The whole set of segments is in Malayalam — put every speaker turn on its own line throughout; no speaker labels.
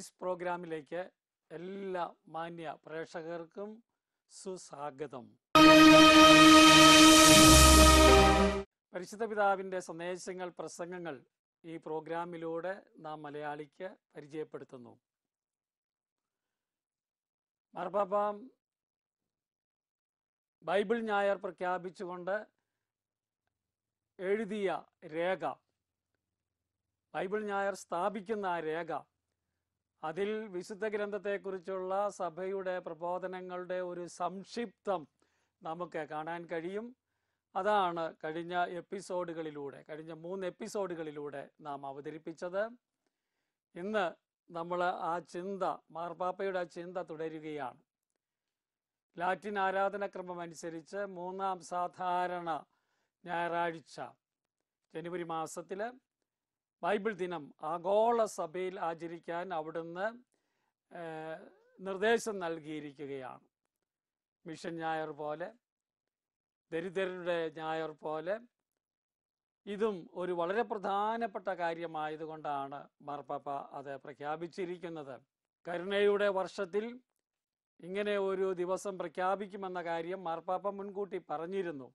വോയിസ് പ്രോഗ്രാമിലേക്ക് എല്ലാ മാന്യ പ്രേക്ഷകർക്കും സുസ്വാഗതം. പരിശുദ്ധ പിതാവിന്റെ സന്ദേശങ്ങൾ പ്രസംഗങ്ങൾ ഈ പ്രോഗ്രാമിലൂടെ നാം മലയാളിക്ക് പരിചയപ്പെടുത്തുന്നു. മാർപ്പാപ്പ ബൈബിൾ ഞായർ പ്രഖ്യാപിച്ചുകൊണ്ട് എഴുതിയ രേഖ ബൈബിൾ ഞായർ സ്ഥാപിക്കുന്ന ആ രേഖ അതിൽ വിശുദ്ധ ഗ്രന്ഥത്തെക്കുറിച്ചുള്ള സഭയുടെ പ്രബോധനങ്ങളുടെ ഒരു സംക്ഷിപ്തം നമുക്ക് കാണാൻ കഴിയും. അതാണ് കഴിഞ്ഞ എപ്പിസോഡുകളിലൂടെ കഴിഞ്ഞ മൂന്ന് എപ്പിസോഡുകളിലൂടെ നാം അവതരിപ്പിച്ചത്. ഇന്ന് നമ്മൾ ആ ചിന്ത മാർപ്പാപ്പയുടെ ആ ചിന്ത തുടരുകയാണ്. ലാറ്റിൻ ആരാധനക്രമം അനുസരിച്ച് മൂന്നാം സാധാരണ ഞായറാഴ്ച ജനുവരി മാസത്തിൽ ബൈബിൾ ദിനം ആഗോള സഭയിൽ ആചരിക്കാൻ അവിടുന്ന് നിർദ്ദേശം നൽകിയിരിക്കുകയാണ്. മിഷൻ ഞായർ പോലെ ദരിദ്രരുടെ ഞായർ പോലെ. ഇതും ഒരു വളരെ പ്രധാനപ്പെട്ട കാര്യമായതുകൊണ്ടാണ് മാർപ്പാപ്പ അത് പ്രഖ്യാപിച്ചിരിക്കുന്നത്. കരുണയുടെ വർഷത്തിൽ ഇങ്ങനെ ഒരു ദിവസം പ്രഖ്യാപിക്കുമെന്ന കാര്യം മാർപ്പാപ്പ മുൻകൂട്ടി പറഞ്ഞിരുന്നു.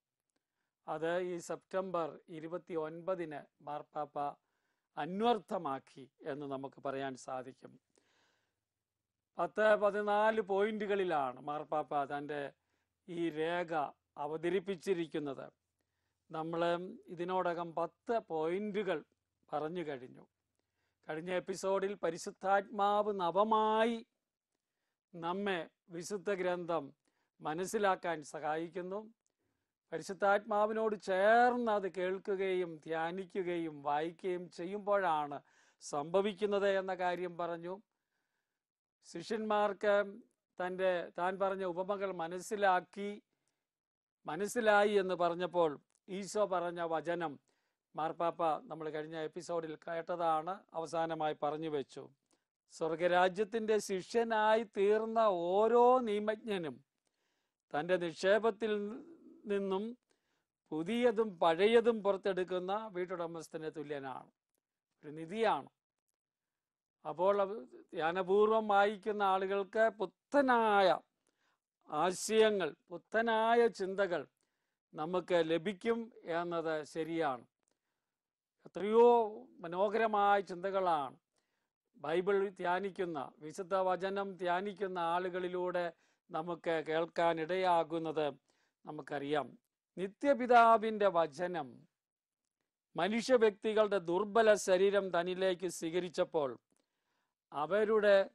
അത് ഈ സെപ്റ്റംബർ ഇരുപത്തി ഒൻപതിന് മാർപ്പാപ്പ അന്വർത്ഥമാക്കി എന്ന് നമുക്ക് പറയാൻ സാധിക്കും. പത്ത് പതിനാല് പോയിന്റുകളിലാണ് മാർപ്പാപ്പ തന്റെ ഈ രേഖ അവതരിപ്പിച്ചിരിക്കുന്നത്. നമ്മൾ ഇതിനോടകം പത്ത് പോയിന്റുകൾ പറഞ്ഞു കഴിഞ്ഞു. കഴിഞ്ഞ എപ്പിസോഡിൽ പരിശുദ്ധാത്മാവ് നവമായി നമ്മെ വിശുദ്ധ ഗ്രന്ഥം മനസ്സിലാക്കാൻ സഹായിക്കുന്നു. പരിശുദ്ധാത്മാവിനോട് ചേർന്ന് അത് കേൾക്കുകയും ധ്യാനിക്കുകയും വായിക്കുകയും ചെയ്യുമ്പോഴാണ് സംഭവിക്കുന്നത് എന്ന കാര്യം പറഞ്ഞു. ശിഷ്യന്മാർക്ക് തന്റെ താൻ പറഞ്ഞ ഉപമകൾ മനസ്സിലാക്കി മനസ്സിലായി എന്ന് പറഞ്ഞപ്പോൾ ഈശോ പറഞ്ഞ വചനം മാർപ്പാപ്പ നമ്മൾ കഴിഞ്ഞ എപ്പിസോഡിൽ കേട്ടതാണ് അവസാനമായി പറഞ്ഞു വെച്ചു. സ്വർഗരാജ്യത്തിന്റെ ശിഷ്യനായി തീർന്ന ഓരോ നിയമജ്ഞനും തന്റെ നിക്ഷേപത്തിൽ നിന്നും പുതിയതും പഴയതും പുറത്തെടുക്കുന്ന വീട്ടുടമസ്ഥന് തുല്യനാണ്. ഒരു നിധിയാണ്. അപ്പോൾ ധ്യാനപൂർവം വായിക്കുന്ന ആളുകൾക്ക് പുത്തനായ ആശയങ്ങൾ പുത്തനായ ചിന്തകൾ നമുക്ക് ലഭിക്കും എന്നത് ശരിയാണ്. എത്രയോ മനോഹരമായ ചിന്തകളാണ്. ബൈബിൾ ധ്യാനിക്കുന്ന വിശുദ്ധ വചനം ധ്യാനിക്കുന്ന ആളുകളിലൂടെ നമുക്ക് കേൾക്കാൻ ഇടയാകുന്നത് നമുക്കറിയാം. നിത്യപിതാവിന്റെ വചനം മനുഷ്യ വ്യക്തികളുടെ ദുർബല ശരീരം തന്നിലേക്ക് സ്വീകരിച്ചപ്പോൾ അവരുടെ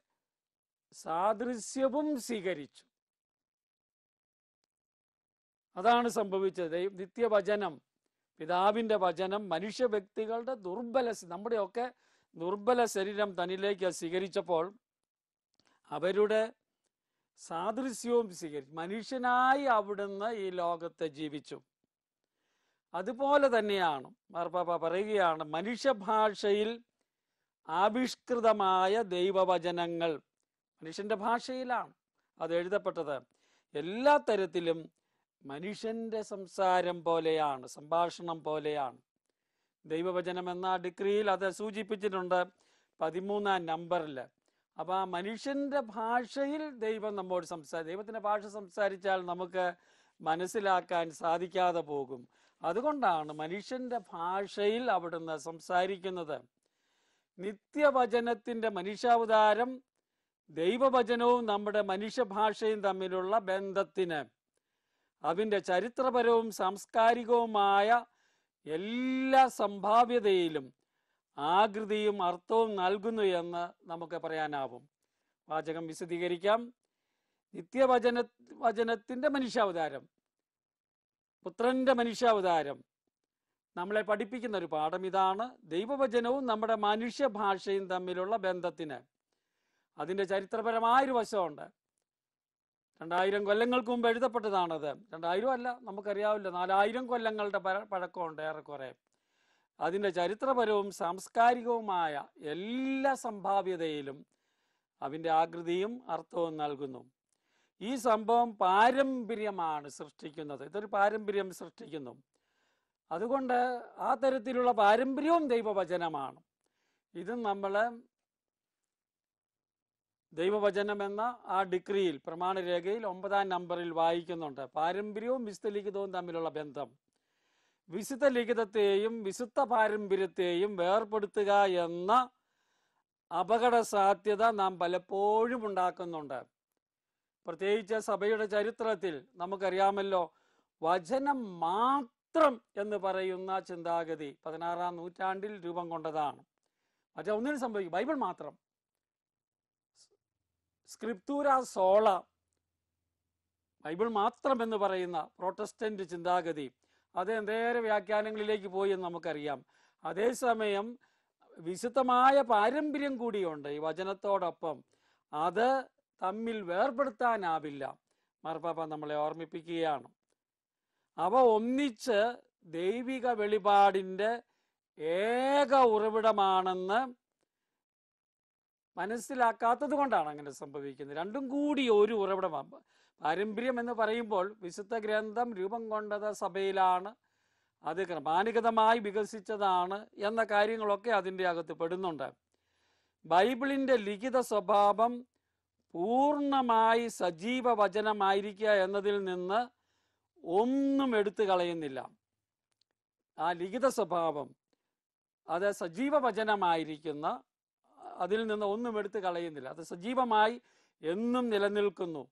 സാദൃശ്യവും സ്വീകരിച്ചു. അതാണ് സംഭവിച്ചത്. നിത്യവചനം പിതാവിന്റെ വചനം മനുഷ്യ വ്യക്തികളുടെ ദുർബല നമ്മുടെയൊക്കെ ദുർബല ശരീരം തന്നിലേക്ക് സ്വീകരിച്ചപ്പോൾ അവരുടെ സാദൃശ്യവും സ്വീകരിച്ചു മനുഷ്യനായി അവിടുന്ന് ഈ ലോകത്തെ ജീവിച്ചു. അതുപോലെ തന്നെയാണ് മാർപ്പാപ്പ പറയുകയാണ് മനുഷ്യഭാഷയിൽ ആവിഷ്കൃതമായ ദൈവവചനങ്ങൾ മനുഷ്യന്റെ ഭാഷയിലാണ്. അത് എഴുതപ്പെട്ടത്. എല്ലാ തരത്തിലും മനുഷ്യന്റെ സംസാരം പോലെയാണ് സംഭാഷണം പോലെയാണ്. ദൈവവചനം എന്ന ഡിഗ്രിയിൽ അത് സൂചിപ്പിച്ചിട്ടുണ്ട് പതിമൂന്നാം നമ്പറിൽ അപ്പോൾ ആ മനുഷ്യന്റെ ഭാഷയിൽ ദൈവം നമ്മോട് സംസാരി ദൈവത്തിന്റെ ഭാഷ സംസാരിച്ചാൽ നമുക്ക് മനസ്സിലാക്കാൻ സാധിക്കാതെ പോകും. അതുകൊണ്ടാണ് മനുഷ്യന്റെ ഭാഷയിൽ അവിടുന്ന് സംസാരിക്കുന്നത്. നിത്യവചനത്തിന്റെ മനുഷ്യാവതാരം ദൈവവചനവും നമ്മുടെ മനുഷ്യഭാഷയും തമ്മിലുള്ള ബന്ധത്തിന് അതിന്റെ ചരിത്രപരവും സാംസ്കാരികവുമായ എല്ലാ സംഭാവ്യതയിലും ആകൃതിയും അർത്ഥവും നൽകുന്നു എന്ന് നമുക്ക് പറയാനാവും. വാചകം വിശദീകരിക്കാം. നിത്യവചന വചനത്തിന്റെ മനുഷ്യാവതാരം. പുത്രന്റെ മനുഷ്യാവതാരം. നമ്മളെ പഠിപ്പിക്കുന്ന ഒരു പാഠം ഇതാണ്. ദൈവവചനവും നമ്മുടെ മനുഷ്യ ഭാഷയും തമ്മിലുള്ള ബന്ധത്തിന്. അതിന്റെ ചരിത്രപരമായൊരു വശമുണ്ട്. രണ്ടായിരം കൊല്ലങ്ങൾക്ക് മുമ്പ് എഴുതപ്പെട്ടതാണത്. രണ്ടായിരം അല്ല നമുക്കറിയാവില്ല നാലായിരം കൊല്ലങ്ങളുടെ പഴ- പഴക്കമുണ്ട് ഏറെക്കുറെ. അതിന്റെ ചരിത്രപരവും സാംസ്കാരികവുമായ എല്ലാ സംഭാവ്യതയിലും അതിന്റെ ആകൃതിയും അർത്ഥവും നൽകുന്നു. ഈ സംഭവം പാരമ്പര്യമാണ് സൃഷ്ടിക്കുന്നത്. ഇതൊരു പാരമ്പര്യം സൃഷ്ടിക്കുന്നു. അതുകൊണ്ട് ആ തരത്തിലുള്ള പാരമ്പര്യവും ദൈവവചനമാണ്. ഇത് നമ്മൾ ദൈവവചനം എന്ന ആ ഡിഗ്രിയിൽ പ്രമാണരേഖയിൽ ഒമ്പതാം നമ്പറിൽ വായിക്കുന്നുണ്ട്. പാരമ്പര്യവും വിസ്തലിഖിതവും തമ്മിലുള്ള ബന്ധം. വിശുദ്ധ ലിഖിതത്തെയും വിശുദ്ധ പാരമ്പര്യത്തെയും വേർപെടുത്തുക എന്ന അപകട സാധ്യത നാം പലപ്പോഴും ഉണ്ടാക്കുന്നുണ്ട്. പ്രത്യേകിച്ച് സഭയുടെ ചരിത്രത്തിൽ നമുക്കറിയാമല്ലോ വചനം മാത്രം എന്ന് പറയുന്ന ചിന്താഗതി പതിനാറാം നൂറ്റാണ്ടിൽ രൂപം കൊണ്ടതാണ്. മറ്റേ ഒന്നിനും സംഭവിക്കും ബൈബിൾ മാത്രം. സ്ക്രിപ്തൂര സോള ബൈബിൾ മാത്രം എന്ന് പറയുന്ന പ്രൊട്ടസ്റ്റന്റ് ചിന്താഗതി അത് നേരെ വ്യാഖ്യാനങ്ങളിലേക്ക് പോയി എന്ന് നമുക്കറിയാം. അതേസമയം വിശുദ്ധമായ പാരമ്പര്യം കൂടിയുണ്ട് ഈ വചനത്തോടൊപ്പം. അത് തമ്മിൽ വേർപെടുത്താനാവില്ല. മാർപ്പാപ്പ നമ്മളെ ഓർമ്മിപ്പിക്കുകയാണ്. അവ ഒന്നിച്ച് ദൈവിക വെളിപാടിന്റെ ഏക ഉറവിടമാണെന്ന് മനസ്സിലാക്കാത്തത് കൊണ്ടാണ് അങ്ങനെ സംഭവിക്കുന്നത്. രണ്ടും കൂടി ഒരു ഉറവിടമാണ് പാരമ്പര്യം എന്ന് പറയുമ്പോൾ വിശുദ്ധ ഗ്രന്ഥം രൂപം കൊണ്ടത് സഭയിലാണ്. അത് ക്രമാനുഗതമായി വികസിച്ചതാണ് എന്ന കാര്യങ്ങളൊക്കെ അതിന്റെ അകത്ത് പെടുന്നുണ്ട്. ബൈബിളിന്റെ ലിഖിത സ്വഭാവം പൂർണമായി സജീവ വചനമായിരിക്കുക എന്നതിൽ നിന്ന് ഒന്നും എടുത്തു കളയുന്നില്ല. ആ ലിഖിത സ്വഭാവം അത് സജീവ വചനമായിരിക്കുന്ന അതിൽ നിന്ന് ഒന്നും എടുത്തു കളയുന്നില്ല. അത് സജീവമായി എന്നും നിലനിൽക്കുന്നു.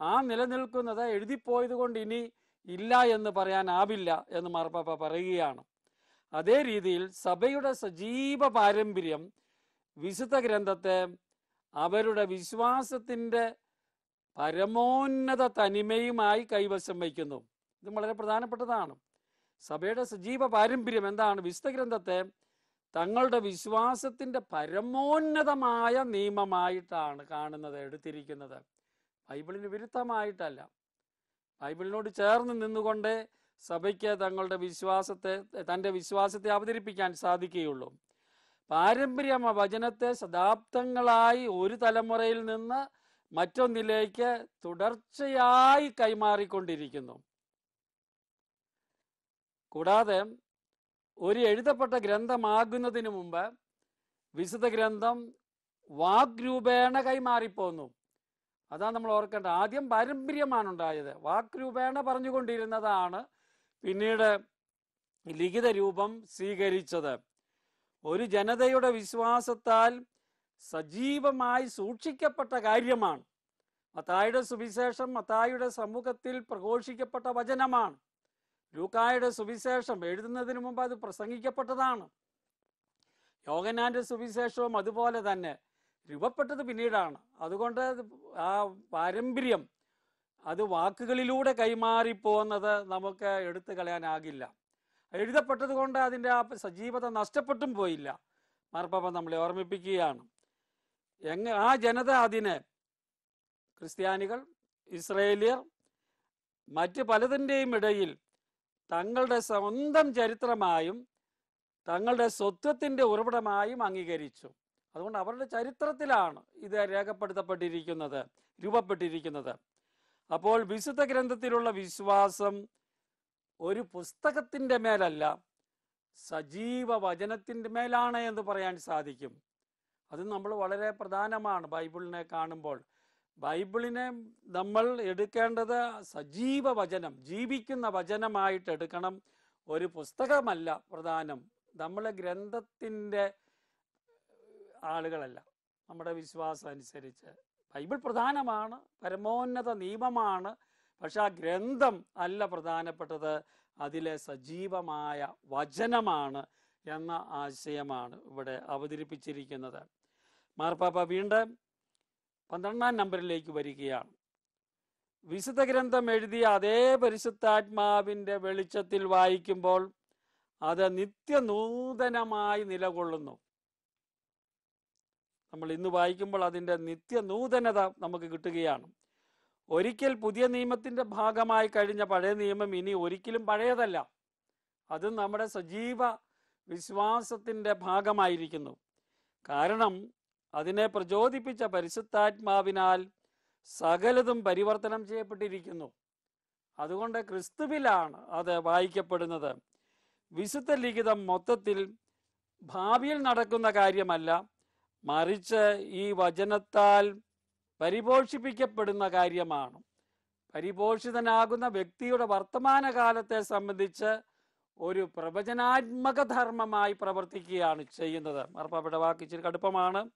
ആ നിലനിൽക്കുന്നത് എഴുതിപ്പോയത് കൊണ്ട് ഇനി ഇല്ല എന്ന് പറയാനാവില്ല എന്ന് മാർപ്പാപ്പ പറയുകയാണ്. അതേ രീതിയിൽ സഭയുടെ സജീവ പാരമ്പര്യം വിശുദ്ധ ഗ്രന്ഥത്തെ അവരുടെ വിശ്വാസത്തിന്റെ പരമോന്നത തനിമയുമായി കൈവശം വയ്ക്കുന്നു. ഇത് വളരെ പ്രധാനപ്പെട്ടതാണ്. സഭയുടെ സജീവ പാരമ്പര്യം എന്താണ്? വിശുദ്ധ ഗ്രന്ഥത്തെ തങ്ങളുടെ വിശ്വാസത്തിന്റെ പരമോന്നതമായ നിയമമായിട്ടാണ് കാണുന്നത് എടുത്തിരിക്കുന്നത്. ബൈബിളിന് വിരുദ്ധമായിട്ടല്ല. ബൈബിളിനോട് ചേർന്ന് നിന്നുകൊണ്ട് സഭയ്ക്ക് തങ്ങളുടെ വിശ്വാസത്തെ തന്റെ വിശ്വാസത്തെ അവതരിപ്പിക്കാൻ സാധിക്കുകയുള്ളൂ. പാരമ്പര്യ വചനത്തെ ശതാബ്ദങ്ങളായി ഒരു തലമുറയിൽ നിന്ന് മറ്റൊന്നിലേക്ക് തുടർച്ചയായി കൈമാറിക്കൊണ്ടിരിക്കുന്നു. കൂടാതെ ഒരു എഴുതപ്പെട്ട ഗ്രന്ഥമാകുന്നതിന് മുമ്പ് വിശുദ്ധ ഗ്രന്ഥം വാഗ്രൂപേണ കൈമാറിപ്പോന്നു. അതാണ് നമ്മൾ ഓർക്കേണ്ടത്. ആദ്യം പാരമ്പര്യമാണ് ഉണ്ടായത് വാഗ്രൂപേണ പറഞ്ഞുകൊണ്ടിരുന്നതാണ് പിന്നീട് ലിഖിത രൂപം സ്വീകരിച്ചത്. ഒരു ജനതയുടെ വിശ്വാസത്താൽ സജീവമായി സൂക്ഷിക്കപ്പെട്ട കാര്യമാണ്. മത്തായുടെ സുവിശേഷം മത്തായുടെ സമൂഹത്തിൽ പ്രഘോഷിക്കപ്പെട്ട വചനമാണ്. ലൂക്കായുടെ സുവിശേഷം എഴുതുന്നതിന് മുമ്പ് അത് പ്രസംഗിക്കപ്പെട്ടതാണ്. യോഗനാന്റെ സുവിശേഷവും അതുപോലെ തന്നെ. രൂപപ്പെട്ടത് പിന്നീടാണ്. അതുകൊണ്ട് ആ പാരമ്പര്യം അത് വാക്കുകളിലൂടെ കൈമാറി കൈമാറിപ്പോകുന്നത് നമുക്ക് എടുത്തു കളയാനാകില്ല. എഴുതപ്പെട്ടത് കൊണ്ട് അതിന്റെ ആ സജീവത നഷ്ടപ്പെട്ടും പോയില്ല. മാർപ്പാപ്പ നമ്മളെ ഓർമ്മിപ്പിക്കുകയാണ്. എങ്ങ ആ ജനത അതിനെ ക്രിസ്ത്യാനികൾ ഇസ്രയേലിയർ മറ്റ് പലതിന്റെയും ഇടയിൽ തങ്ങളുടെ സ്വന്തം ചരിത്രമായും തങ്ങളുടെ സ്വത്വത്തിന്റെ ഉറവിടമായും അംഗീകരിച്ചു. അതുകൊണ്ട് അവരുടെ ചരിത്രത്തിലാണ് ഇത് രേഖപ്പെടുത്തപ്പെട്ടിരിക്കുന്നത് രൂപപ്പെട്ടിരിക്കുന്നത്. അപ്പോൾ വിശുദ്ധ ഗ്രന്ഥത്തിലുള്ള വിശ്വാസം ഒരു പുസ്തകത്തിന്റെ മേലല്ല സജീവ വചനത്തിന്റെ മേലാണ് എന്ന് പറയാൻ സാധിക്കും. അത് നമ്മൾ വളരെ പ്രധാനമാണ് ബൈബിളിനെ കാണുമ്പോൾ. ബൈബിളിനെ നമ്മൾ എടുക്കേണ്ടത് സജീവ വചനം ജീവിക്കുന്ന വചനമായിട്ട് എടുക്കണം. ഒരു പുസ്തകമല്ല പ്രധാനം. നമ്മളെ ഗ്രന്ഥത്തിന്റെ ആളുകളല്ല. നമ്മുടെ വിശ്വാസം അനുസരിച്ച് ബൈബിൾ പ്രധാനമാണ് പരമോന്നത നിയമമാണ്. പക്ഷെ ആ ഗ്രന്ഥം അല്ല പ്രധാനപ്പെട്ടത്. അതിലെ സജീവമായ വചനമാണ് എന്ന ആശയമാണ് ഇവിടെ അവതരിപ്പിച്ചിരിക്കുന്നത്. മാർപ്പാപ്പ വീണ്ടും പന്ത്രണ്ടാം നമ്പറിലേക്ക് വരികയാണ്. വിശുദ്ധ ഗ്രന്ഥം എഴുതിയ അതേ പരിശുദ്ധാത്മാവിന്റെ വെളിച്ചത്തിൽ വായിക്കുമ്പോൾ അത് നിത്യനൂതനമായി നിലകൊള്ളുന്നു. നമ്മൾ ഇന്ന് വായിക്കുമ്പോൾ അതിന്റെ നിത്യനൂതനത നമുക്ക് കിട്ടുകയാണ്. ഒരിക്കൽ പുതിയ നിയമത്തിന്റെ ഭാഗമായി കഴിഞ്ഞ പഴയ നിയമം ഇനി ഒരിക്കലും പഴയതല്ല. അത് നമ്മുടെ സജീവ വിശ്വാസത്തിന്റെ ഭാഗമായിരിക്കുന്നു. കാരണം അതിനെ പ്രചോദിപ്പിച്ച പരിശുദ്ധാത്മാവിനാൽ സകലതും പരിവർത്തനം ചെയ്യപ്പെട്ടിരിക്കുന്നു. അതുകൊണ്ട് ക്രിസ്തുവിലാണ് അത് വായിക്കപ്പെടുന്നത്. വിശുദ്ധ ലിഖിതം മൊത്തത്തിൽ ഭാവിയിൽ നടക്കുന്ന കാര്യമല്ല. മറിച്ച് ഈ വചനത്താൽ പരിപോഷിപ്പിക്കപ്പെടുന്ന കാര്യമാണ്. പരിപോഷിതനാകുന്ന വ്യക്തിയുടെ വർത്തമാനകാലത്തെ സംബന്ധിച്ച് ഒരു പ്രവചനാത്മക ധർമ്മമായി പ്രവർത്തിക്കുകയാണ് ചെയ്യുന്നത്. മാർപ്പാപ്പയുടെ വാക്ക് ഇച്ചിരി കടുപ്പമാണ്.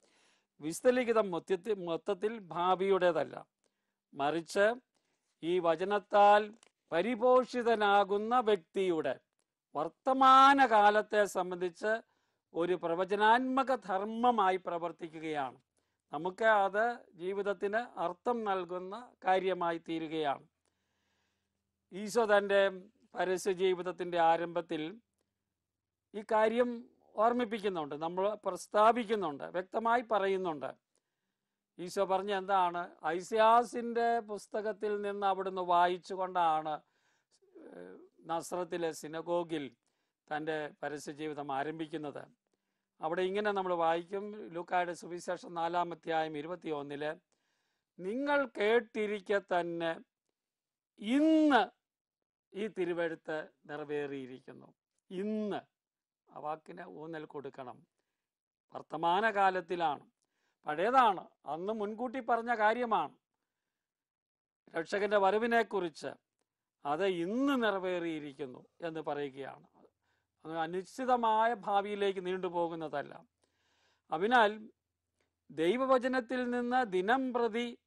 വിസ്തലിഖിതം മൊത്തത്തിൽ മൊത്തത്തിൽ ഭാവിയുടേതല്ല. മറിച്ച് ഈ വചനത്താൽ പരിപോഷിതനാകുന്ന വ്യക്തിയുടെ വർത്തമാനകാലത്തെ സംബന്ധിച്ച് ഒരു പ്രവചനാത്മക ധർമ്മമായി പ്രവർത്തിക്കുകയാണ്. നമുക്ക് അത് ജീവിതത്തിന് അർത്ഥം നൽകുന്ന കാര്യമായി തീരുകയാണ്. ഈശോ തന്റെ പരസ്യ ജീവിതത്തിന്റെ ആരംഭത്തിൽ ഈ കാര്യം ഓർമ്മിപ്പിക്കുന്നുണ്ട് നമ്മൾ പ്രസ്താവിക്കുന്നുണ്ട് വ്യക്തമായി പറയുന്നുണ്ട്. ഈശോ പറഞ്ഞ എന്താണ്? ഐസിയാസിന്റെ പുസ്തകത്തിൽ നിന്ന് അവിടുന്ന് വായിച്ചുകൊണ്ടാണ് കൊണ്ടാണ് നസ്രത്തിലെ സിനഗോഗിൽ തന്റെ പരസ്യ ജീവിതം ആരംഭിക്കുന്നത്. അവിടെ ഇങ്ങനെ നമ്മൾ വായിക്കും. ലൂക്കായുടെ സുവിശേഷം നാലാമധ്യായം ഇരുപത്തി ഒന്നിൽ നിങ്ങൾ കേട്ടിരിക്കെ തന്നെ ഇന്ന് ഈ തിരുവഴുത്ത് നിറവേറിയിരിക്കുന്നു. ഇന്ന് ആ വാക്കിന് ഊന്നൽ കൊടുക്കണം. വർത്തമാനകാലത്തിലാണ്. പഴയതാണ്. അന്ന് മുൻകൂട്ടി പറഞ്ഞ കാര്യമാണ്. രക്ഷകന്റെ വരവിനെക്കുറിച്ച് അത് ഇന്ന് നിറവേറിയിരിക്കുന്നു എന്ന് പറയുകയാണ്. അനിശ്ചിതമായ ഭാവിയിലേക്ക് നീണ്ടുപോകുന്നതല്ല അതിനാൽ ദൈവവചനത്തിൽ നിന്ന് ദിനം പ്രതി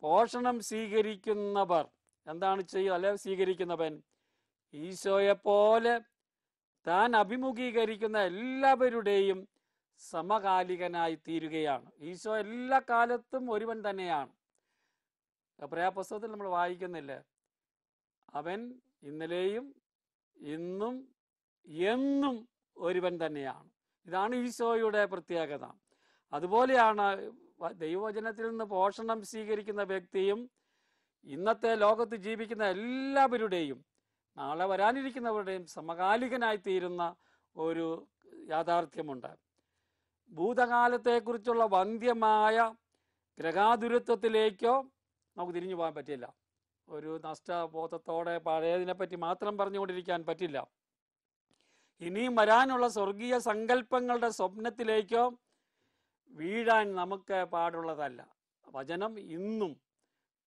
പോഷണം സ്വീകരിക്കുന്നവർ എന്താണ് ചെയ്യുക? അല്ലെ സ്വീകരിക്കുന്നവൻ? ഈശോയെ പോലെ താൻ അഭിമുഖീകരിക്കുന്ന എല്ലാവരുടെയും സമകാലികനായി തീരുകയാണ്. ഈശോ എല്ലാ കാലത്തും ഒരുവൻ തന്നെയാണ്. പ്രയാപുസ്തകത്തിൽ നമ്മൾ വായിക്കുന്നില്ലേ? അവൻ ഇന്നലെയും ഇന്നും എന്നും ഒരുവൻ തന്നെയാണ്. ഇതാണ് ഈശോയുടെ പ്രത്യേകത. അതുപോലെയാണ് ദൈവവചനത്തിൽ നിന്ന് പോഷണം സ്വീകരിക്കുന്ന വ്യക്തിയും ഇന്നത്തെ ലോകത്ത് ജീവിക്കുന്ന എല്ലാവരുടെയും നാളെ വരാനിരിക്കുന്നവരുടെയും സമകാലികനായി തീരുന്ന ഒരു യാഥാർത്ഥ്യമുണ്ട്. ഭൂതകാലത്തെക്കുറിച്ചുള്ള വന്ധ്യമായ ഗ്രഹാതുരത്വത്തിലേക്കോ നമുക്ക് തിരിഞ്ഞു പോകാൻ പറ്റില്ല. ഒരു നഷ്ടബോധത്തോടെ പഴയതിനെപ്പറ്റി മാത്രം പറഞ്ഞുകൊണ്ടിരിക്കാൻ പറ്റില്ല. ഇനിയും വരാനുള്ള സ്വർഗീയ സങ്കല്പങ്ങളുടെ സ്വപ്നത്തിലേക്കോ വീഴാൻ നമുക്ക് പാടുള്ളതല്ല. വചനം ഇന്നും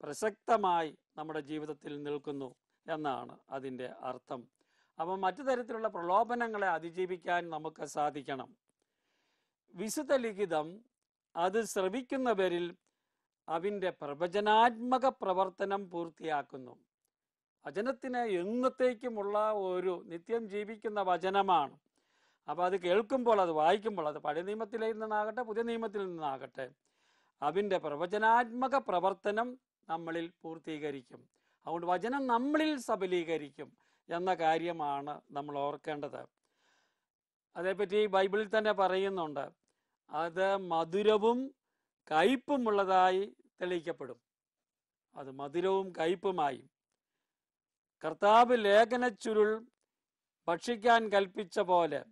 പ്രസക്തമായി നമ്മുടെ ജീവിതത്തിൽ നിൽക്കുന്നു എന്നാണ് അതിന്റെ അർത്ഥം. അപ്പം മറ്റു തരത്തിലുള്ള പ്രലോഭനങ്ങളെ അതിജീവിക്കാൻ നമുക്ക് സാധിക്കണം. വിശുദ്ധ ലിഖിതം അത് ശ്രവിക്കുന്നവരിൽ അതിന്റെ പ്രവചനാത്മക പ്രവർത്തനം പൂർത്തിയാക്കുന്നു. വചനത്തിന് എന്നത്തേക്കുമുള്ള ഒരു നിത്യം ജീവിക്കുന്ന വചനമാണ്. അപ്പോൾ അത് കേൾക്കുമ്പോൾ അത് വായിക്കുമ്പോൾ അത് പഴയ നിയമത്തിൽ നിന്നാകട്ടെ പുതിയ നിയമത്തിൽ നിന്നാകട്ടെ അതിന്റെ പ്രവചനാത്മക പ്രവർത്തനം നമ്മളിൽ പൂർത്തീകരിക്കും. അതുകൊണ്ട് വചനം നമ്മളിൽ സബലീകരിക്കും എന്ന കാര്യമാണ് നമ്മൾ ഓർക്കേണ്ടത്. അതേപ്പറ്റി ബൈബിളിൽ തന്നെ പറയുന്നുണ്ട് അത് മധുരവും കയ്പുമുള്ളതായി തെളിയിക്കപ്പെടും. അത് മധുരവും കയ്പുമായി കർത്താവ് ലേഖന ചുരുൾ ഭക്ഷിക്കാൻ കൽപ്പിച്ച പോലെ.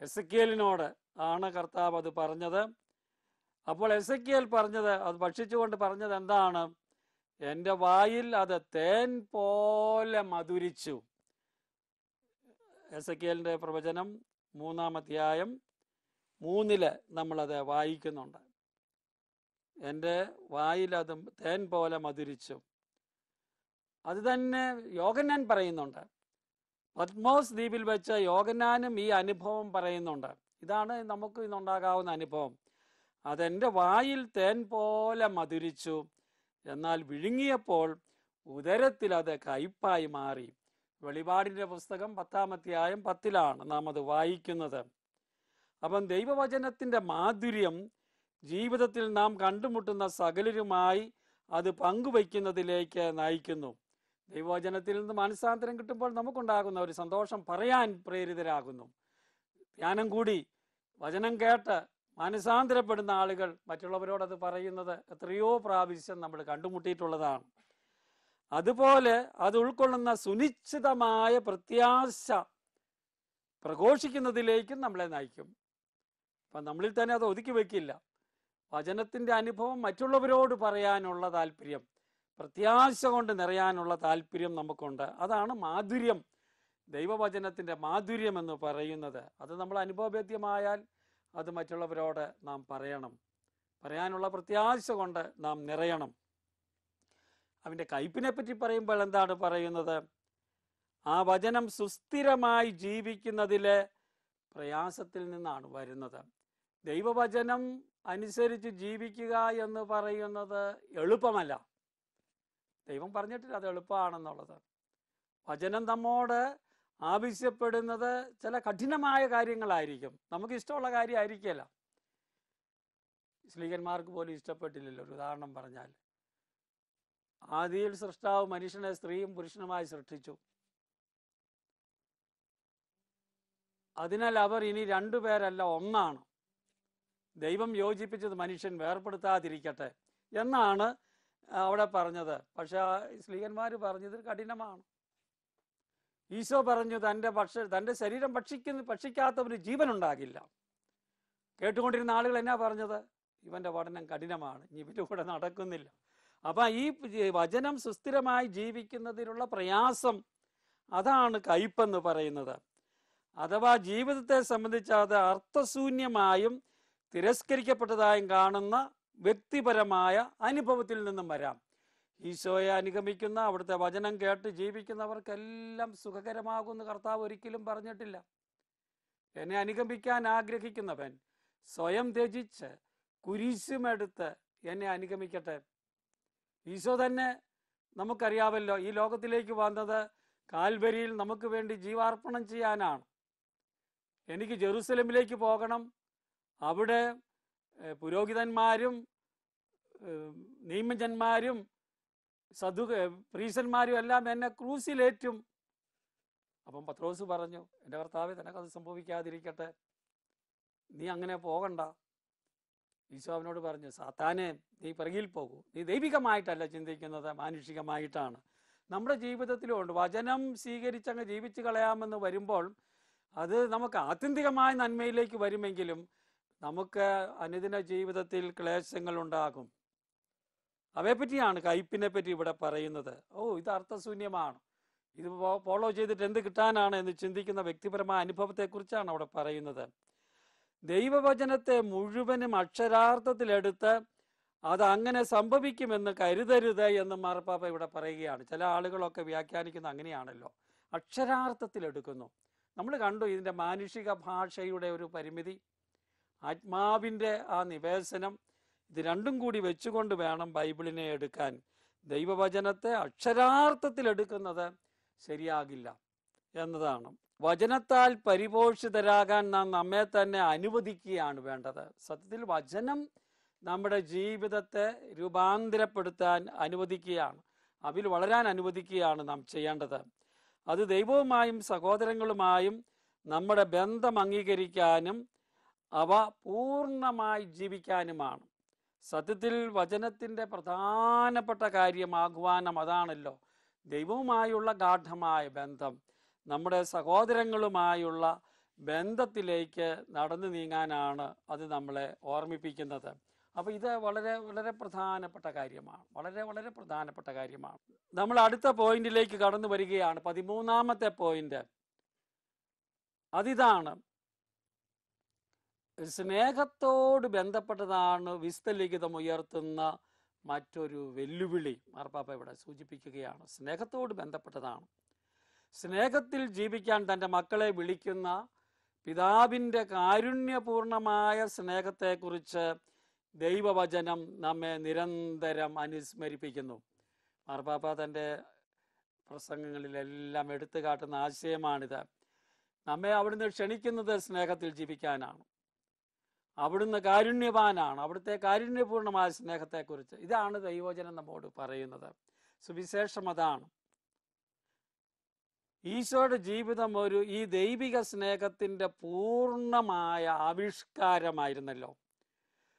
എസക്കിയലിനോട് ആണ് കർത്താവ് അത് പറഞ്ഞത്. അപ്പോൾ എസക്കിയൽ പറഞ്ഞത് അത് ഭക്ഷിച്ചുകൊണ്ട് പറഞ്ഞത് എന്താണ്? എന്റെ വായിൽ അത് തേൻ പോലെ മധുരിച്ചു. എസക്കിയലിന്റെ പ്രവചനം മൂന്നാം അധ്യായം മൂന്നിൽ നമ്മളത് വായിക്കുന്നുണ്ട്. എന്റെ വായിൽ അത് തേൻ പോലെ മധുരിച്ചു. അത് തന്നെ യോഗന്നാൻ പറയുന്നുണ്ട്. പത്മോസ് ദ്വീപിൽ വെച്ച് യോഗന്നാനും ഈ അനുഭവം പറയുന്നുണ്ട്. ഇതാണ് നമുക്ക് ഇന്നുണ്ടാകാവുന്ന അനുഭവം. അതെന്റെ വായിൽ തേൻ പോലെ മധുരിച്ചു. എന്നാൽ വിഴുങ്ങിയപ്പോൾ ഉദരത്തിൽ അത് കയ്പായി മാറി. വെളിപാടിന്റെ പുസ്തകം പത്താമധ്യായം പത്തിലാണ് നാം അത് വായിക്കുന്നത്. അപ്പം ദൈവവചനത്തിന്റെ മാധുര്യം ജീവിതത്തിൽ നാം കണ്ടുമുട്ടുന്ന സകലരുമായി അത് പങ്കുവയ്ക്കുന്നതിലേക്ക് നയിക്കുന്നു. ദൈവവചനത്തിൽ നിന്ന് മാനസാന്തരം കിട്ടുമ്പോൾ നമുക്കുണ്ടാകുന്ന ഒരു സന്തോഷം പറയാൻ പ്രേരിതരാകുന്നു. ധ്യാനം കൂടി വചനം കേട്ട് മാനസാന്തരപ്പെടുന്ന ആളുകൾ മറ്റുള്ളവരോട് അത് പറയുന്നത് എത്രയോ പ്രാവശ്യം നമ്മൾ കണ്ടുമുട്ടിയിട്ടുള്ളതാണ്. അതുപോലെ അത് ഉൾക്കൊള്ളുന്ന സുനിശ്ചിതമായ പ്രത്യാശ പ്രഘോഷിക്കുന്നതിലേക്കും നമ്മളെ നയിക്കും. അപ്പം നമ്മളിൽ തന്നെ അത് ഒതുക്കി വയ്ക്കില്ല വചനത്തിന്റെ അനുഭവം മറ്റുള്ളവരോട് പറയാനുള്ള താല്പര്യം പ്രത്യാശ കൊണ്ട് നിറയാനുള്ള താല്പര്യം നമുക്കുണ്ട്. അതാണ് മാധുര്യം. ദൈവവചനത്തിന്റെ മാധുര്യം എന്ന് പറയുന്നത്. അത് നമ്മൾ അനുഭവവേദ്യമായാൽ അത് മറ്റുള്ളവരോട് നാം പറയണം. പറയാനുള്ള പ്രത്യാശ കൊണ്ട് നാം നിറയണം. അവന്റെ കയ്പിനെ പറ്റി പറയുമ്പോൾ എന്താണ് പറയുന്നത്? ആ വചനം സുസ്ഥിരമായി ജീവിക്കുന്നതിലെ പ്രയാസത്തിൽ നിന്നാണ് വരുന്നത്. ദൈവവചനം അനുസരിച്ച് ജീവിക്കുക എന്ന് പറയുന്നത് എളുപ്പമല്ല. ദൈവം പറഞ്ഞിട്ടില്ല അത് എളുപ്പമാണെന്നുള്ളത്. വചനം നമ്മോട് ആവശ്യപ്പെടുന്നത് ചില കഠിനമായ കാര്യങ്ങളായിരിക്കും. നമുക്ക് ഇഷ്ടമുള്ള കാര്യമായിരിക്കില്ല സ്ത്രീകന്മാർക്ക് പോലും ഇഷ്ടപ്പെട്ടില്ലല്ലോ ഒരു ഉദാഹരണം പറഞ്ഞാൽ. ആദിയിൽ സൃഷ്ടാവ് മനുഷ്യനെ സ്ത്രീയും പുരുഷനുമായി സൃഷ്ടിച്ചു. അതിനാൽ അവർ ഇനി രണ്ടുപേരല്ല ഒന്നാണ്. ദൈവം യോജിപ്പിച്ചത് മനുഷ്യൻ വേർപ്പെടുത്താതിരിക്കട്ടെ. എന്നാണ് അവിടെ പറഞ്ഞത്. പക്ഷെ സ്ത്രീകന്മാർ പറഞ്ഞത് കഠിനമാണ്. ഈശോ പറഞ്ഞു തന്റെ ഭക്ഷ തന്റെ ശരീരം ഭക്ഷിക്കുന്ന ഭക്ഷിക്കാത്തവന് ജീവൻ ഉണ്ടാകില്ല കേട്ടുകൊണ്ടിരുന്ന ആളുകൾ എന്നാ പറഞ്ഞത്? ഇവന്റെ പഠനം കഠിനമാണ്. ഇനി കൂടെ നടക്കുന്നില്ല. അപ്പം ഈ വചനം സുസ്ഥിരമായി ജീവിക്കുന്നതിനുള്ള പ്രയാസം അതാണ് കയ്പെന്ന് പറയുന്നത്. അഥവാ ജീവിതത്തെ സംബന്ധിച്ച് അത് അർത്ഥശൂന്യമായും തിരസ്കരിക്കപ്പെട്ടതായും കാണുന്ന വ്യക്തിപരമായ അനുഭവത്തിൽ നിന്നും വരാം. ഈശോയെ അനുഗമിക്കുന്ന അവിടുത്തെ വചനം കേട്ട് ജീവിക്കുന്നവർക്കെല്ലാം സുഖകരമാകുമെന്ന് കർത്താവ് ഒരിക്കലും പറഞ്ഞിട്ടില്ല. എന്നെ അനുഗമിക്കാൻ ആഗ്രഹിക്കുന്നവൻ സ്വയം ത്യജിച്ച് കുരിശുമെടുത്ത് എന്നെ അനുഗമിക്കട്ടെ. ഈശോ തന്നെ നമുക്കറിയാമല്ലോ ഈ ലോകത്തിലേക്ക് വന്നത് കാൽവരിയിൽ നമുക്ക് വേണ്ടി ജീവാർപ്പണം ചെയ്യാനാണ്. എനിക്ക് ജെറുസലമിലേക്ക് പോകണം. അവിടെ പുരോഹിതന്മാരും നിയമജന്മാരും സദു പ്രീസന്മാരും എല്ലാം എന്നെ ക്രൂസിലേറ്റും. അപ്പം പത്രോസ് പറഞ്ഞു എന്റെ കർത്താവെ നിനക്കത് സംഭവിക്കാതിരിക്കട്ടെ. നീ അങ്ങനെ പോകണ്ട. ഈശോ അവനോട് പറഞ്ഞു സാത്താനെ നീ പിറകിൽ പോകൂ. നീ ദൈവികമായിട്ടല്ല ചിന്തിക്കുന്നത് മാനുഷികമായിട്ടാണ്. നമ്മുടെ ജീവിതത്തിലുമുണ്ട് വചനം സ്വീകരിച്ചങ്ങ് ജീവിച്ചു കളയാമെന്ന് വരുമ്പോൾ അത് നമുക്ക് ആത്യന്തികമായ നന്മയിലേക്ക് വരുമെങ്കിലും നമുക്ക് അനുദിന ജീവിതത്തിൽ ക്ലേശങ്ങൾ ഉണ്ടാകും. അവയെപ്പറ്റിയാണ് കയ്പിനെ പറ്റി ഇവിടെ പറയുന്നത്. ഓ ഇത് അർത്ഥശൂന്യമാണ്. ഇത് ഫോളോ ചെയ്തിട്ട് എന്ത് കിട്ടാനാണ് എന്ന് ചിന്തിക്കുന്ന വ്യക്തിപരമായ അനുഭവത്തെക്കുറിച്ചാണ് അവിടെ പറയുന്നത്. ദൈവവചനത്തെ മുഴുവനും അക്ഷരാർത്ഥത്തിലെടുത്ത് അത് അങ്ങനെ സംഭവിക്കുമെന്ന് കരുതരുത് എന്ന് മാർപ്പാപ്പ ഇവിടെ പറയുകയാണ്. ചില ആളുകളൊക്കെ വ്യാഖ്യാനിക്കുന്ന അങ്ങനെയാണല്ലോ. അക്ഷരാർത്ഥത്തിലെടുക്കുന്നു. നമ്മൾ കണ്ടു ഇതിന്റെ മാനുഷിക ഭാഷയുടെ ഒരു പരിമിതി. ആത്മാവിന്റെ ആ നിവേശനം ഇത് രണ്ടും കൂടി വെച്ചുകൊണ്ട് വേണം ബൈബിളിനെ എടുക്കാൻ. ദൈവവചനത്തെ അക്ഷരാർത്ഥത്തിൽ എടുക്കുന്നത് ശരിയാകില്ല എന്നതാണ്. വചനത്താൽ പരിപോഷിതരാകാൻ നാം നമ്മെ തന്നെ അനുവദിക്കുകയാണ് വേണ്ടത്. സത്യത്തിൽ വചനം നമ്മുടെ ജീവിതത്തെ രൂപാന്തരപ്പെടുത്താൻ അനുവദിക്കുകയാണ്. അതിൽ വളരാൻ അനുവദിക്കുകയാണ് നാം ചെയ്യേണ്ടത്. അത് ദൈവവുമായും സഹോദരങ്ങളുമായും നമ്മുടെ ബന്ധം അംഗീകരിക്കാനും അവ പൂർണമായി ജീവിക്കാനുമാണ്. സത്യത്തിൽ വചനത്തിന്റെ പ്രധാനപ്പെട്ട കാര്യം അതാണല്ലോ ദൈവവുമായുള്ള ഗാഠമായ ബന്ധം. നമ്മുടെ സഹോദരങ്ങളുമായുള്ള ബന്ധത്തിലേക്ക് നടന്നു നീങ്ങാനാണ് അത് നമ്മളെ ഓർമ്മിപ്പിക്കുന്നത്. അപ്പോൾ ഇത് വളരെ വളരെ പ്രധാനപ്പെട്ട കാര്യമാണ്. വളരെ വളരെ പ്രധാനപ്പെട്ട കാര്യമാണ്. നമ്മൾ അടുത്ത പോയിന്റിലേക്ക് കടന്നു വരികയാണ്. പതിമൂന്നാമത്തെ പോയിന്റ്. അതിതാണ് സ്നേഹത്തോട് ബന്ധപ്പെട്ടതാണ് വിസ്തലിഖിതം ഉയർത്തുന്ന മറ്റൊരു വെല്ലുവിളി. മാർപ്പാപ്പ ഇവിടെ സൂചിപ്പിക്കുകയാണ്. സ്നേഹത്തോട് ബന്ധപ്പെട്ടതാണ്. സ്നേഹത്തിൽ ജീവിക്കാൻ തന്റെ മക്കളെ വിളിക്കുന്ന പിതാവിന്റെ കാരുണ്യപൂർണമായ സ്നേഹത്തെക്കുറിച്ച് ദൈവവചനം നമ്മെ നിരന്തരം അനുസ്മരിപ്പിക്കുന്നു. മാർപ്പാപ്പ തന്റെ പ്രസംഗങ്ങളിലെല്ലാം എടുത്തു കാട്ടുന്ന ആശയമാണിത്. നമ്മെ അവിടുന്ന് ക്ഷണിക്കുന്നത് സ്നേഹത്തിൽ ജീവിക്കാനാണ്. അവിടുന്ന് കാരുണ്യവാനാണ്. അവിടുത്തെ കാരുണ്യപൂർണമായ സ്നേഹത്തെക്കുറിച്ച്. ഇതാണ് ദൈവവചനം നമ്മോട് പറയുന്നത്. സുവിശേഷം അതാണ്. ഈശോയുടെ ജീവിതം ഒരു ഈ ദൈവിക സ്നേഹത്തിന്റെ പൂർണമായ ആവിഷ്കാരമായിരുന്നല്ലോ.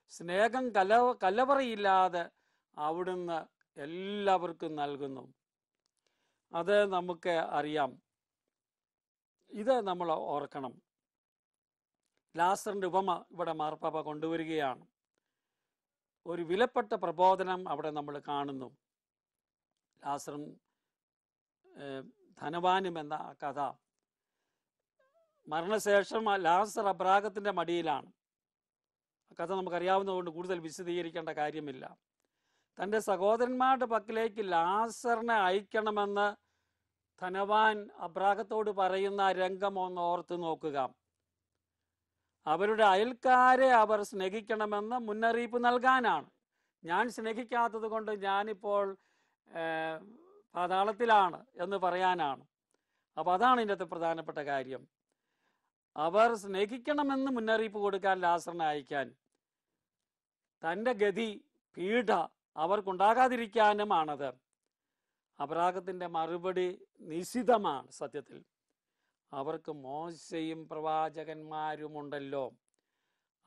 സ്നേഹം കല കലവറയില്ലാതെ അവിടുന്ന് എല്ലാവർക്കും നൽകുന്നു. അത് നമുക്ക് അറിയാം. ഇത് നമ്മൾ ഓർക്കണം. ലാസറിന്റെ ഉപമ ഇവിടെ മാർപ്പാപ്പ കൊണ്ടുവരികയാണ്. ഒരു വിലപ്പെട്ട പ്രബോധനം അവിടെ നമ്മൾ കാണുന്നു. ലാസറും ധനവാനും എന്ന കഥ. മരണശേഷം ലാസർ അബ്രാഗത്തിന്റെ മടിയിലാണ്. കഥ നമുക്കറിയാവുന്നതുകൊണ്ട് കൂടുതൽ വിശദീകരിക്കേണ്ട കാര്യമില്ല. തന്റെ സഹോദരന്മാരുടെ പക്കലേക്ക് ലാസറിനെ അയക്കണമെന്ന് ധനവാൻ അബ്രാഗത്തോട് പറയുന്ന രംഗം ഒന്ന് ഓർത്ത് നോക്കുക. അവരുടെ അയൽക്കാരെ അവർ സ്നേഹിക്കണമെന്ന് മുന്നറിയിപ്പ് നൽകാനാണ്. ഞാൻ സ്നേഹിക്കാത്തത് കൊണ്ട് ഞാനിപ്പോൾ പാതാളത്തിലാണ് എന്ന് പറയാനാണ്. അപ്പോൾ അതാണ് ഇതിന്റെ പ്രധാനപ്പെട്ട കാര്യം. അവർ സ്നേഹിക്കണമെന്ന് മുന്നറിയിപ്പ് കൊടുക്കാൻ ലാസറിനെ അയക്കാൻ തന്റെ ഗതി പീഡ അവർക്കുണ്ടാകാതിരിക്കാനുമാണത്. അപരാഗത്തിന്റെ മറുപടി നിശിതമാണ് സത്യത്തിൽ. അവർക്ക് മോശയും പ്രവാചകന്മാരുമുണ്ടല്ലോ.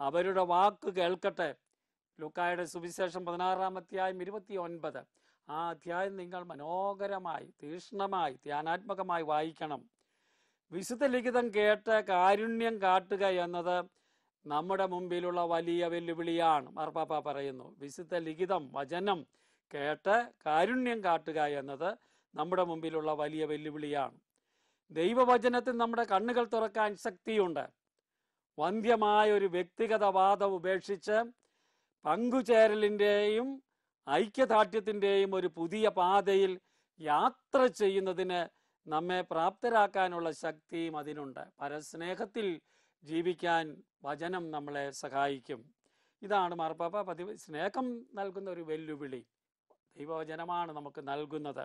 അവരുടെ വാക്ക് കേൾക്കട്ടെ. ലുക്കായുടെ സുവിശേഷം പതിനാറാം അധ്യായം ഇരുപത്തി ഒൻപത് ആ അധ്യായം നിങ്ങൾ മനോഹരമായി തീക്ഷ്ണമായി ധ്യാനാത്മകമായി വായിക്കണം. വിശുദ്ധ ലിഖിതം കേട്ട് കാരുണ്യം കാട്ടുക എന്നത് നമ്മുടെ മുമ്പിലുള്ള വലിയ വെല്ലുവിളിയാണ്. മാർപ്പാപ്പ പറയുന്നു വിശുദ്ധ ലിഖിതം വചനം കേട്ട് കാരുണ്യം കാട്ടുക എന്നത് നമ്മുടെ മുമ്പിലുള്ള വലിയ വെല്ലുവിളിയാണ്. ദൈവവചനത്തിൽ നമ്മുടെ കണ്ണുകൾ തുറക്കാൻ ശക്തിയുണ്ട്. വന്ധ്യമായ ഒരു വ്യക്തിഗത വാദം ഉപേക്ഷിച്ച് പങ്കുചേരലിന്റെയും ഐക്യദാർഢ്യത്തിന്റെയും ഒരു പുതിയ പാതയിൽ യാത്ര ചെയ്യുന്നതിന് നമ്മെ പ്രാപ്തരാക്കാനുള്ള ശക്തിയും അതിനുണ്ട്. പരസ്നേഹത്തിൽ ജീവിക്കാൻ വചനം നമ്മളെ സഹായിക്കും. ഇതാണ് മാർപ്പാപ്പ പതിവ് സ്നേഹം നൽകുന്ന ഒരു വെല്ലുവിളി. ദൈവവചനമാണ് നമുക്ക് നൽകുന്നത്.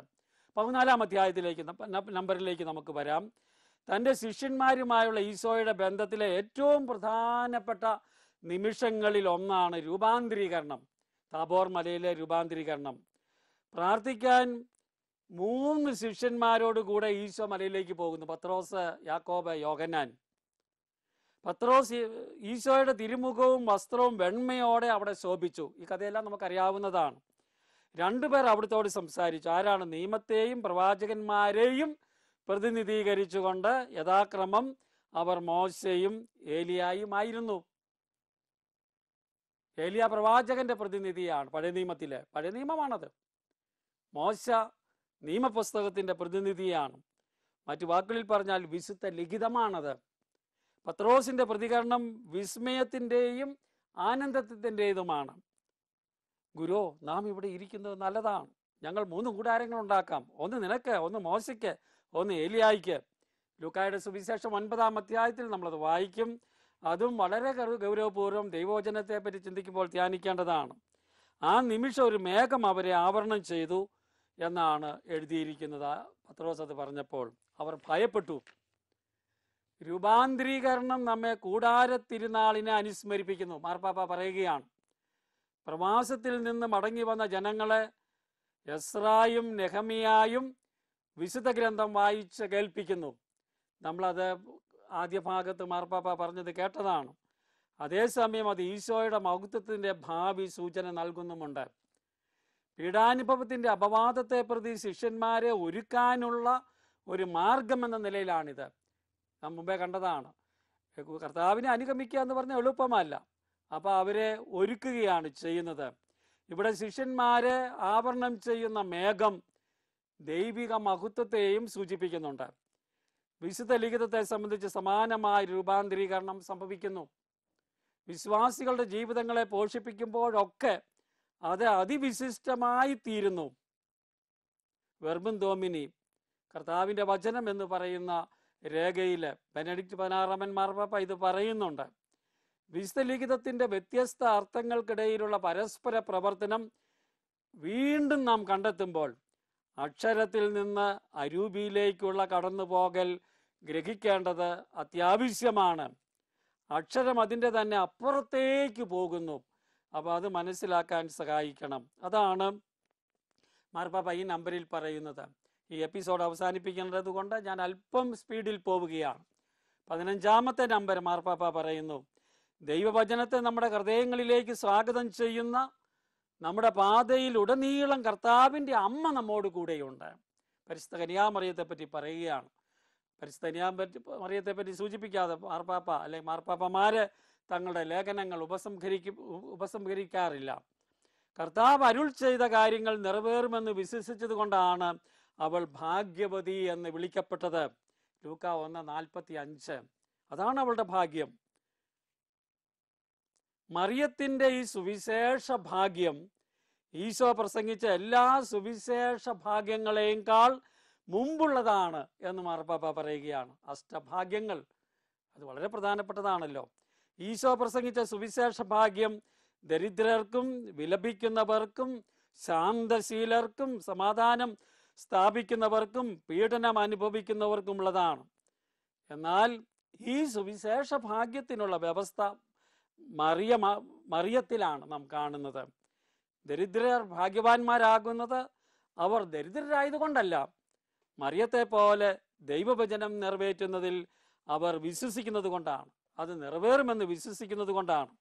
പതിനാലാം അധ്യായത്തിലേക്ക് നമ്പറിലേക്ക് നമുക്ക് വരാം. തന്റെ ശിഷ്യന്മാരുമായുള്ള ഈശോയുടെ ബന്ധത്തിലെ ഏറ്റവും പ്രധാനപ്പെട്ട നിമിഷങ്ങളിൽ ഒന്നാണ് രൂപാന്തരീകരണം. താബോർ മലയിലെ രൂപാന്തരീകരണം. പ്രാർത്ഥിക്കാൻ മൂന്ന് ശിഷ്യന്മാരോട് കൂടെ ഈശോ മലയിലേക്ക് പോകുന്നു. പത്രോസ് യാക്കോബ യോഗനാൻ പത്രോസ് ഈശോയുടെ തിരുമുഖവും വസ്ത്രവും വെണ്മയോടെ അവിടെ ശോഭിച്ചു. ഈ കഥയെല്ലാം നമുക്കറിയാവുന്നതാണ്. രണ്ടുപേർ അവിടുത്തോട് സംസാരിച്ചു. ആരാണ്? നിയമത്തെയും പ്രവാചകന്മാരെയും പ്രതിനിധീകരിച്ചുകൊണ്ട് യഥാക്രമം അവർ മോശയും ഏലിയായുമായിരുന്നു. ഏലിയ പ്രവാചകന്റെ പ്രതിനിധിയാണ്. പഴയ നിയമത്തിലെ പഴയ നിയമമാണത്. മോശ നിയമപുസ്തകത്തിന്റെ പ്രതിനിധിയാണ്. മറ്റു വാക്കുകളിൽ പറഞ്ഞാൽ വിശുദ്ധ ലിഖിതമാണത്. പത്രോസിന്റെ പ്രതികരണം വിസ്മയത്തിന്റെയും ആനന്ദത്തിന്റെതുമാണ് ഗുരു നാം ഇവിടെ ഇരിക്കുന്നത് നല്ലതാണ്. ഞങ്ങൾ മൂന്ന് കൂടാരങ്ങൾ ഉണ്ടാക്കാം. ഒന്ന് നിനക്ക് ഒന്ന് മോശയ്ക്ക് ഒന്ന് ഏലിയായിക്ക്. ലുക്കായുടെ സുവിശേഷം ഒൻപതാം അധ്യായത്തിൽ നമ്മളത് വായിക്കും. അതും വളരെ ഗൗരവപൂർവം ദൈവോചനത്തെ പറ്റി ചിന്തിക്കുമ്പോൾ ധ്യാനിക്കേണ്ടതാണ്. ആ നിമിഷം ഒരു മേഘം അവരെ ആവരണം ചെയ്തു എന്നാണ് എഴുതിയിരിക്കുന്നത്. പത്രോസ് അത് പറഞ്ഞപ്പോൾ അവർ ഭയപ്പെട്ടു. രൂപാന്തരീകരണം നമ്മെ കൂടാരത്തിരുന്നാളിനെ അനുസ്മരിപ്പിക്കുന്നു. മാർപ്പാപ്പ പറയുകയാണ്. പ്രവാസത്തിൽ നിന്ന് മടങ്ങി വന്ന ജനങ്ങളെ എസ്രായും നെഹമിയായും വിശുദ്ധ ഗ്രന്ഥം വായിച്ച് കേൾപ്പിക്കുന്നു. നമ്മളത് ആദ്യ ഭാഗത്ത് മാർപ്പാപ്പ പറഞ്ഞത് കേട്ടതാണ്. അതേസമയം അത് ഈശോയുടെ മൗത്വത്തിന്റെ ഭാവി സൂചന നൽകുന്നുമുണ്ട്. പീഡാനുഭവത്തിന്റെ അപവാദത്തെ പ്രതി ശിഷ്യന്മാരെ ഒരുക്കാനുള്ള ഒരു മാർഗം എന്ന നിലയിലാണിത്. നാം മുമ്പേ കണ്ടതാണ്. കർത്താവിനെ അനുഗമിക്കുക എന്ന് പറഞ്ഞാൽ എളുപ്പമല്ല. അപ്പോൾ അവരെ ഒരുക്കുകയാണ് ചെയ്യുന്നത്. ഇവിടെ ശിഷ്യന്മാരെ ആവരണം ചെയ്യുന്ന മേഘം ദൈവിക മഹത്വത്തെയും സൂചിപ്പിക്കുന്നുണ്ട്. വിശുദ്ധ ലിഖിതത്തെ സംബന്ധിച്ച് സമാനമായ രൂപാന്തരീകരണം സംഭവിക്കുന്നു. വിശ്വാസികളുടെ ജീവിതങ്ങളെ പോഷിപ്പിക്കുമ്പോഴൊക്കെ അത് അതിവിശിഷ്ടമായി തീരുന്നു. വെർബും തോമിനി കർത്താവിന്റെ വചനം എന്ന് പറയുന്ന രേഖയിൽ ബെനഡിക്റ്റ് പതിനാറാമൻ മാർപ്പാപ്പ ഇത് പറയുന്നുണ്ട്. വിശുദ്ധ ലിഖിതത്തിന്റെ വ്യത്യസ്ത അർത്ഥങ്ങൾക്കിടയിലുള്ള പരസ്പര പ്രവർത്തനം വീണ്ടും നാം കണ്ടെത്തുമ്പോൾ അക്ഷരത്തിൽ നിന്ന് അരൂപിയിലേക്കുള്ള കടന്നുപോകൽ ഗ്രഹിക്കേണ്ടത് അത്യാവശ്യമാണ്. അക്ഷരം അതിന്റെ തന്നെ അപ്പുറത്തേക്ക് പോകുന്നു. അപ്പോൾ അത് മനസ്സിലാക്കാൻ സഹായിക്കണം. അതാണ് മാർപ്പാപ്പ ഈ നമ്പറിൽ പറയുന്നത്. ഈ എപ്പിസോഡ് അവസാനിപ്പിക്കേണ്ടത് കൊണ്ട് ഞാൻ അല്പം സ്പീഡിൽ പോവുകയാണ്. പതിനഞ്ചാമത്തെ നമ്പർ മാർപ്പാപ്പ പറയുന്നു. ദൈവവചനത്തെ നമ്മുടെ ഹൃദയങ്ങളിലേക്ക് സ്വാഗതം ചെയ്യുന്ന നമ്മുടെ പാതയിൽ ഉടനീളം കർത്താവിന്റെ അമ്മ നമ്മോട് കൂടെയുണ്ട്. പരിശുദ്ധ കന്യാമറിയത്തെ പറ്റി പറയുകയാണ്. പരിശുദ്ധ കന്യാമറ്റി മറിയത്തെ പറ്റി സൂചിപ്പിക്കാതെ മാർപ്പാപ്പ അല്ലെങ്കിൽ മാർപ്പാപ്പമാര് തങ്ങളുടെ ലേഖനങ്ങൾ ഉപസംഹരിക്കും ഉപസംഹരിക്കാറില്ല. കർത്താവ് അരുൾ ചെയ്ത കാര്യങ്ങൾ നിറവേറുമെന്ന് വിശ്വസിച്ചത് കൊണ്ടാണ് അവൾ ഭാഗ്യവതി എന്ന് വിളിക്കപ്പെട്ടത്. ലൂക്ക ഒന്ന് നാൽപ്പത്തി അഞ്ച് അതാണ് അവളുടെ ഭാഗ്യം. മറിയത്തിന്റെ ഈ സുവിശേഷ ഭാഗ്യം ഈശോ പ്രസംഗിച്ച എല്ലാ സുവിശേഷ ഭാഗ്യങ്ങളെക്കാൾ മുമ്പുള്ളതാണ് എന്ന് മാർപ്പാപ്പ പറയുകയാണ്. അഷ്ടഭാഗ്യങ്ങൾ അത് വളരെ പ്രധാനപ്പെട്ടതാണല്ലോ. ഈശോ പ്രസംഗിച്ച സുവിശേഷ ഭാഗ്യം ദരിദ്രർക്കും വിലപിക്കുന്നവർക്കും ശാന്തശീലർക്കും സമാധാനം സ്ഥാപിക്കുന്നവർക്കും പീഡനം അനുഭവിക്കുന്നവർക്കുമുള്ളതാണ്. എന്നാൽ ഈ സുവിശേഷ ഭാഗ്യത്തിനുള്ള വ്യവസ്ഥ മറിയ മറിയത്തിലാണ് നാം കാണുന്നത്. ദരിദ്രർ ഭാഗ്യവാന്മാരാകുന്നത് അവർ ദരിദ്രരായതുകൊണ്ടല്ല. മറിയത്തെ പോലെ ദൈവഭജനം നിറവേറ്റുന്നതിൽ അവർ വിശ്വസിക്കുന്നത് കൊണ്ടാണ് അത് നിറവേറുമെന്ന് വിശ്വസിക്കുന്നത് കൊണ്ടാണ്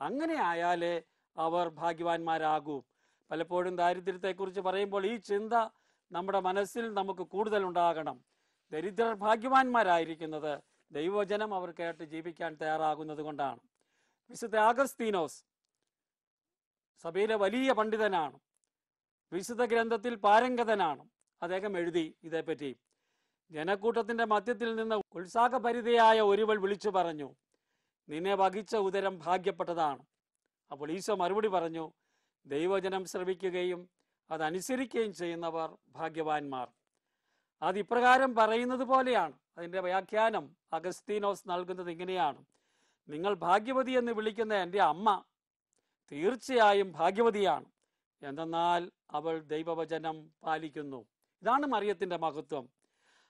അങ്ങനെ ആയാലേ അവർ ഭാഗ്യവാന്മാരാകൂ. പലപ്പോഴും ദാരിദ്ര്യത്തെക്കുറിച്ച് പറയുമ്പോൾ ഈ ചിന്ത നമ്മുടെ മനസ്സിൽ നമുക്ക് കൂടുതൽ ഉണ്ടാകണം ദരിദ്രർ ഭാഗ്യവാന്മാരായിരിക്കുന്നത് ദൈവവചനം അവർ കേട്ട് ജീവിക്കാൻ തയ്യാറാകുന്നത് കൊണ്ടാണ് വിശുദ്ധ ആഗസ്തീനോസ് സഭയിലെ വലിയ പണ്ഡിതനാണ്. വിശുദ്ധ ഗ്രന്ഥത്തിൽ പാരംഗതനാണ്. അദ്ദേഹം എഴുതി ഇതേപ്പറ്റി. ജനക്കൂട്ടത്തിന്റെ മധ്യത്തിൽ നിന്ന് ഉത്സാഹഭരിതയായ ഒരുവൾ വിളിച്ചു പറഞ്ഞു നിന്നെ വഹിച്ച ഉദരം ഭാഗ്യപ്പെട്ടതാണ്. അപ്പോൾ ഈശോ മറുപടി പറഞ്ഞു ദൈവജനം ശ്രവിക്കുകയും അതനുസരിക്കുകയും ചെയ്യുന്നവർ ഭാഗ്യവാന്മാർ. അത് ഇപ്രകാരം പറയുന്നത് പോലെയാണ്. അതിന്റെ വ്യാഖ്യാനം അഗസ്തീനോസ് നൽകുന്നത് ഇങ്ങനെയാണ്. നിങ്ങൾ ഭാഗ്യവതി എന്ന് വിളിക്കുന്ന എന്റെ അമ്മ തീർച്ചയായും ഭാഗ്യവതിയാണ്. എന്തെന്നാൽ അവൾ ദൈവവചനം പാലിക്കുന്നു. ഇതാണ് മറിയത്തിന്റെ മഹത്വം.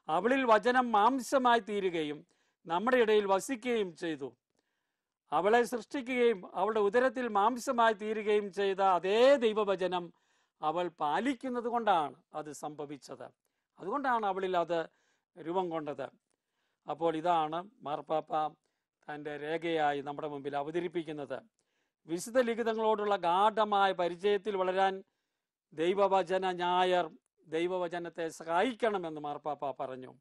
അവളിൽ വചനം മാംസമായി തീരുകയും നമ്മുടെ ഇടയിൽ വസിക്കുകയും ചെയ്തു. അവളെ സൃഷ്ടിക്കുകയും അവളുടെ ഉദരത്തിൽ മാംസമായി തീരുകയും ചെയ്ത അതേ ദൈവവചനം അവൾ പാലിക്കുന്നത് കൊണ്ടാണ് അത് സംഭവിച്ചത്. അതുകൊണ്ടാണ് അവളിൽ അത് രൂപം കൊണ്ടത്. അപ്പോൾ ഇതാണ് മാർപ്പാപ്പ തന്റെ രേഖയായി നമ്മുടെ മുമ്പിൽ അവതരിപ്പിക്കുന്നത്. വിശുദ്ധ ലിഖിതങ്ങളോടുള്ള ഗാഠമായ പരിചയത്തിൽ വളരാൻ ദൈവവചന ഞായർ ദൈവവചനത്തെ സഹായിക്കണമെന്ന് മാർപ്പാപ്പ പറഞ്ഞു.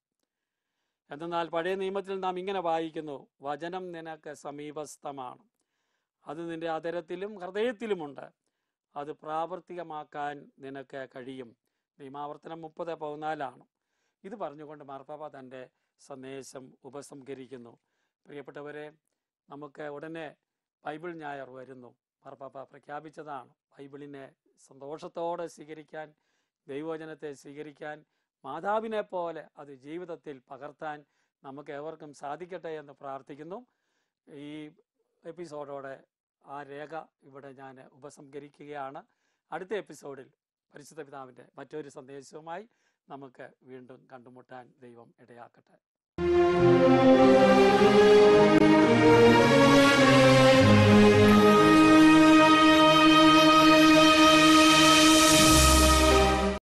എന്നാൽ പഴയ നിയമത്തിൽ നാം ഇങ്ങനെ വായിക്കുന്നു വചനം നിനക്ക് സമീപസ്ഥമാണ്. അത് നിന്റെ അതരത്തിലും ഹൃദയത്തിലുമുണ്ട്. അത് പ്രാവർത്തികമാക്കാൻ നിനക്ക് കഴിയും. നിയമാവർത്തനം മുപ്പത് പതിനാലാണ് ഇത് പറഞ്ഞുകൊണ്ട് മാർപ്പാപ്പ തന്റെ സന്ദേശം ഉപസംഹരിക്കുന്നു. പ്രിയപ്പെട്ടവരെ നമുക്ക് ഉടനെ ബൈബിൾ ഞായർ വരുന്നു. മാർപ്പാപ്പ പ്രഖ്യാപിച്ചതാണ് ബൈബിളിനെ സന്തോഷത്തോടെ സ്വീകരിക്കാൻ ദൈവവചനത്തെ സ്വീകരിക്കാൻ മാതാവിനെ പോലെ അത് ജീവിതത്തിൽ പകർത്താൻ നമുക്ക് ഏവർക്കും സാധിക്കട്ടെ എന്ന് പ്രാർത്ഥിക്കുന്നു. ഈ എപ്പിസോഡോടെ ആ രേഖ ഇവിടെ ഞാൻ ഉപസംഹരിക്കുകയാണ്. അടുത്ത എപ്പിസോഡിൽ പരിശുദ്ധ പിതാവിന്റെ മറ്റൊരു സന്ദേശവുമായി നമുക്ക് വീണ്ടും കണ്ടുമുട്ടാൻ ദൈവം ഇടയാക്കട്ടെ. Thank you.